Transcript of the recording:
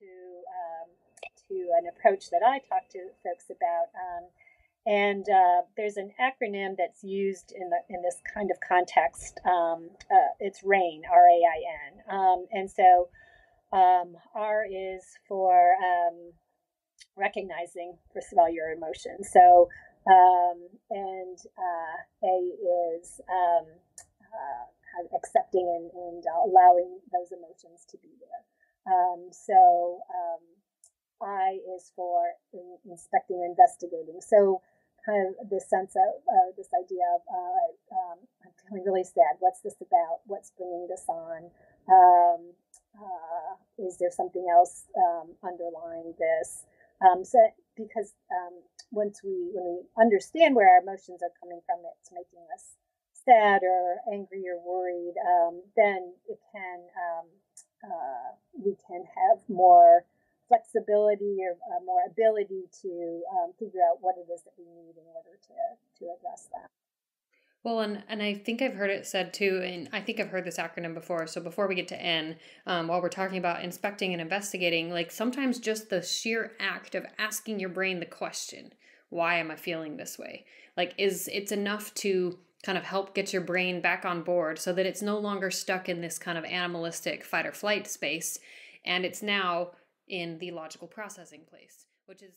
to um, to an approach that I talk to folks about. Um, and uh, there's an acronym that's used in the in this kind of context. Um, uh, it's RAIN, R A I N, um, and so um, R is for um, recognizing, first of all, your emotions. So, and uh, A is uh, accepting and, and, allowing those emotions to be there. So, I is for inspecting and investigating. So, kind of this sense of uh, this idea of uh, um, I'm feeling really sad. What's this about? What's bringing this on? Um, uh, is there something else um, underlying this? Um, so because um, once we when we understand where our emotions are coming from, it's making us sad or angry or worried. Um, then it can uh, we can have more flexibility or uh, more ability to um, figure out what it is that we need in order to, to address that. Well, and, and I think I've heard it said too, and I think I've heard this acronym before. So before we get to N, um, while we're talking about inspecting and investigating, like sometimes just the sheer act of asking your brain the question, why am I feeling this way? Like, is it's enough to kind of help get your brain back on board so that it's no longer stuck in this kind of animalistic fight or flight space and it's now in the logical processing place, which is